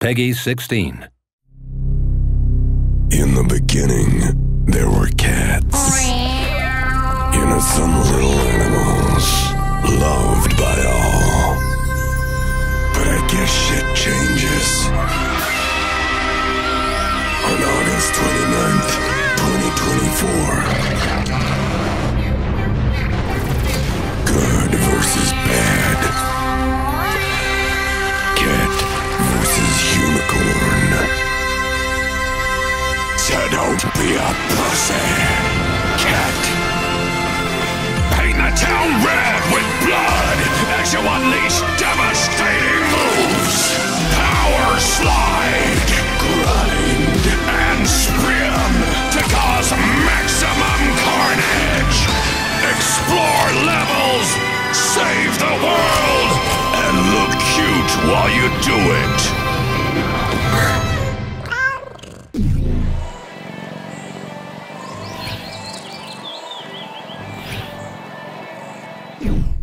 PEGI 16. In the beginning, there were cats. Innocent little animals, loved by all. But I guess shit changes. On August 29th, 2024. Good versus bad. So don't be a pussy, cat. Paint the town red with blood as you unleash devastating moves. Power slide, grind, and spin to cause maximum carnage. Explore levels, save the world, and look cute while you do it. you.